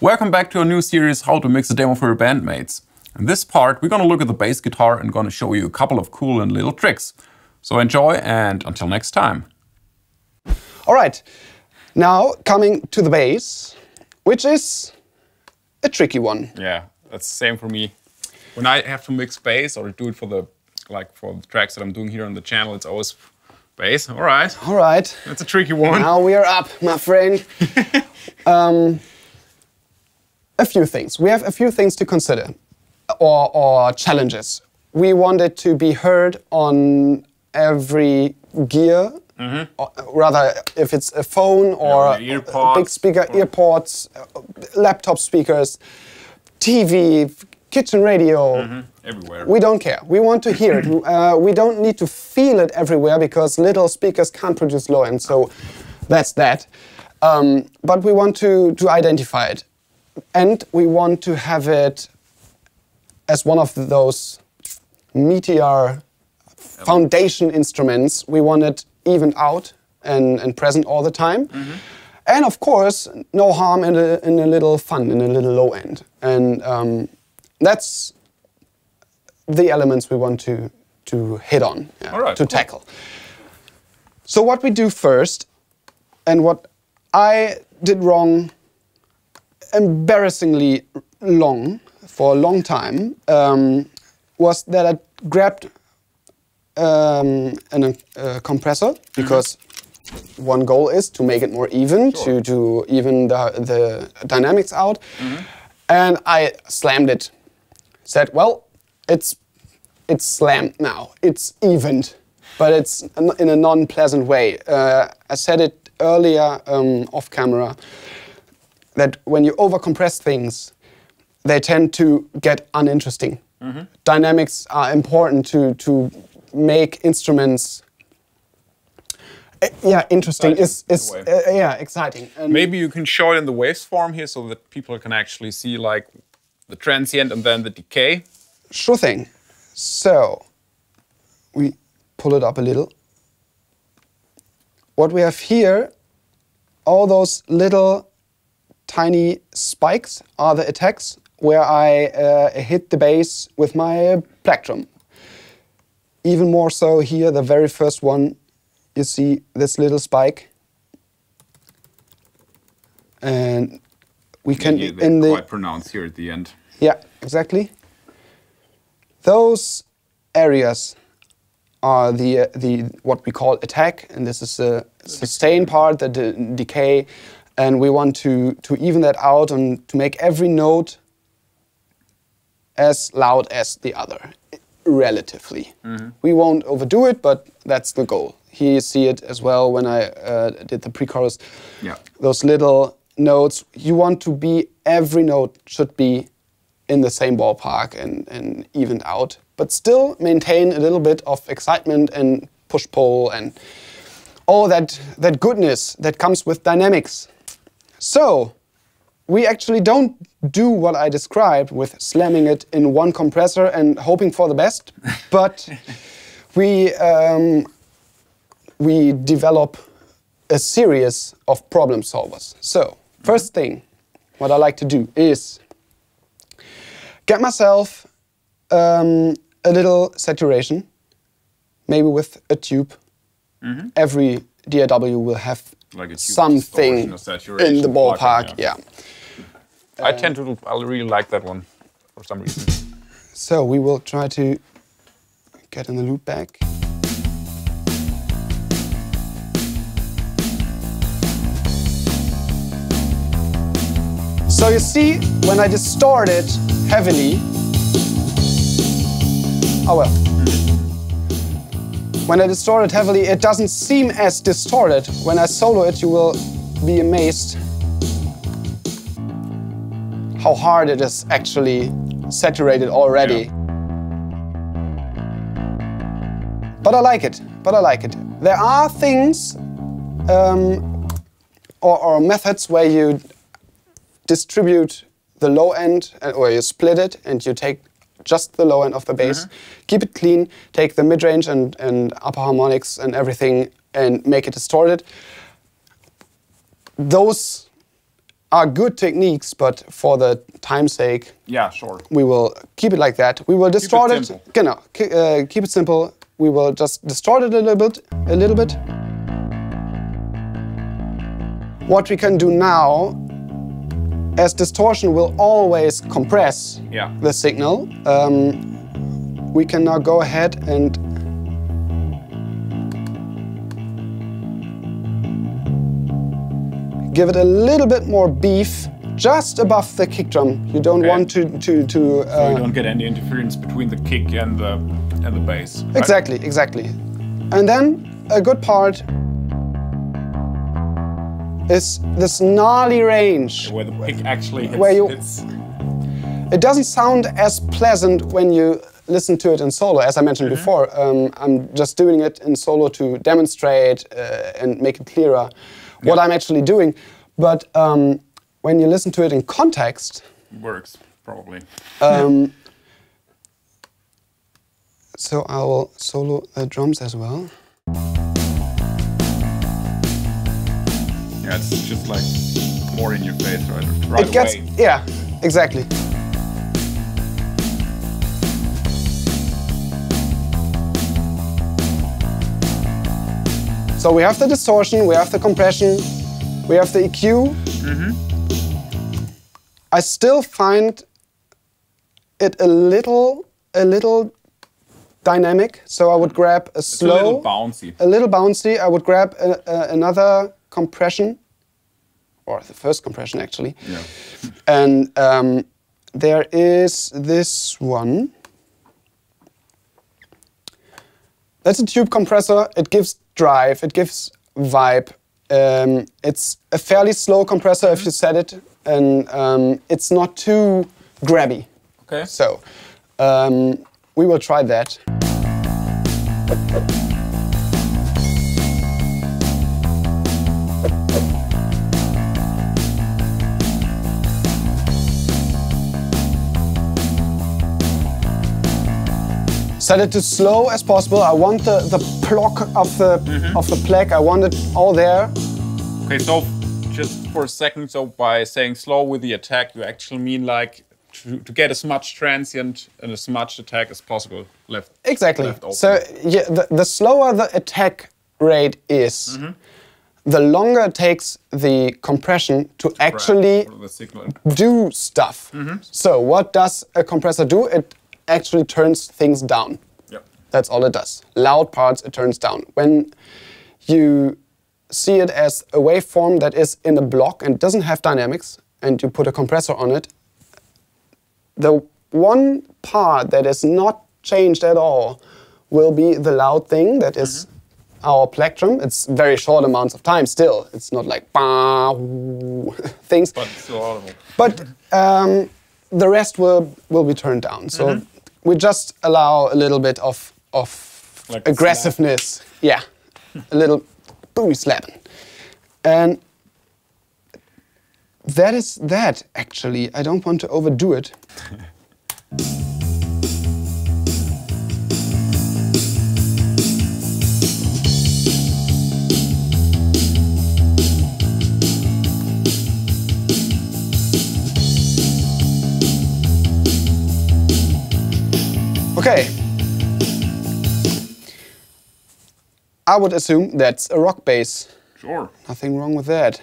Welcome back to our new series, How to Mix a Demo for Your Bandmates. In this part, we're gonna look at the bass guitar and gonna show you a couple of cool and little tricks. So enjoy and until next time. All right, now coming to the bass, which is a tricky one. Yeah, that's the same for me. When I have to mix bass or do it for the like for the tracks that I'm doing here on the channel, it's always bass. All right, All right, that's a tricky one. now we are up, my friend. um, a few things. We have a few things to consider, or, or challenges. We want it to be heard on every gear, or rather, if it's a phone or. Yeah, a big speaker, or- earpods, uh, laptop speakers, TV, kitchen radio. Everywhere. We don't care. We want to hear it. Uh, we don't need to feel it everywhere because little speakers can't produce low end. So that's that. Um, but we want to, to identify it. And we want to have it as one of those meteor foundation instruments. We want it evened out and, and present all the time. And of course, no harm in a, in a little fun, in a little low end. And um, that's the elements we want to, to hit on, yeah, right, to cool. tackle. So, what we do first, and what I did wrong embarrassingly long for a long time, um, was that I grabbed um, an, a compressor because one goal is to make it more even, to, to even the, the dynamics out. And I slammed it. Said, well, it's it's slammed now. It's evened, but it's in a non-pleasant way. Uh, I said it earlier um, off camera that when you overcompress things, they tend to get uninteresting. Dynamics are important to to make instruments. uh, yeah, interesting. Is in uh, yeah exciting. And Maybe you can show it in the waves form here so that people can actually see like the transient and then the decay. Sure thing. So we pull it up a little. What we have here, all those little tiny spikes are the attacks where I uh, hit the bass with my plectrum. Even more so here, the very first one, you see this little spike. And we can, in the, pronounced here at the end. yeah, exactly. Those areas are the uh, the what we call attack, and this is the sustain part, the de- decay, and we want to to even that out and to make every note as loud as the other, relatively. We won't overdo it, but that's the goal. Here you see it as well when I uh, did the pre-chorus. Yeah. Those little notes, you want to be every note should be in the same ballpark and, and evened out, but still maintain a little bit of excitement and push pull and all that that goodness that comes with dynamics. So we actually don't do what I described with slamming it in one compressor and hoping for the best, but we um, we develop a series of problem solvers. So first thing, what I like to do is get myself um, a little saturation, maybe with a tube. Every DAW will have Like something distortion or saturation in the ballpark. yeah. yeah. I tend to, I really like that one for some reason. So we will try to get in the loop back. So you see, when I distort it heavily, oh well. Mm-hmm. When I distort it heavily, it doesn't seem as distorted. When I solo it, you will be amazed how hard it is actually saturated already. But I like it. But I like it. There are things um, or, or methods where you distribute the low end uh, or you split it and you take just the low end of the bass, keep it clean, take the mid range and, and upper harmonics and everything and make it distorted. Those are good techniques, but for the time's sake, Yeah, sure. we will keep it like that. We will distort it. simple. Genau, uh, keep it simple. We will just distort it a little bit, a little bit. What we can do now, as distortion will always compress Yeah. the signal, um, we can now go ahead and give it a little bit more beef just above the kick drum. You don't Okay. want to to to So uh, you don't get any interference between the kick and the and the bass. right? exactly exactly. And then a good part is this gnarly range. Where the pick actually hits, Where you- hits It doesn't sound as pleasant when you listen to it in solo, as I mentioned before. Um, I'm just doing it in solo to demonstrate uh, and make it clearer what I'm actually doing. But um, when you listen to it in context, works probably. um, so I will solo the drums as well. Yeah, it's just like more in your face right, right it gets away. yeah, exactly. So we have the distortion, we have the compression, we have the EQ. Mm-hmm. I still find it a little, a little dynamic. So I would mm-hmm. grab a It's a slow, little bouncy. a little bouncy. I would grab a, a, another compression, or the first compression actually. Yeah. And um, there is this one. That's a tube compressor. It gives drive. It gives vibe. Um, it's a fairly slow compressor if you set it, and um, it's not too grabby. Okay. So um, we will try that. Set it to slow as possible. I want the, the block of the mm-hmm. of the plaque. I want it all there. Okay, so just for a second, so by saying slow with the attack, you actually mean like to, to get as much transient and as much attack as possible left. Exactly. left. So yeah, the, the slower the attack rate is, mm-hmm. the longer it takes the compression to actually the signal. do stuff. Mm-hmm. So what does a compressor do? It actually turns things down. Yep. That's all it does. Loud parts it turns down. When you see it as a waveform that is in a block and doesn't have dynamics, and you put a compressor on it, the one part that is not changed at all will be the loud thing that is our plectrum. It's very short amounts of time still. It's not like bah, things. But it's still audible. But um, the rest will will be turned down. So we just allow a little bit of of Like aggressiveness. Yeah, a little booty slapping, and that is that. Actually, I don't want to overdo it. Okay. I would assume that's a rock bass. Sure. Nothing wrong with that.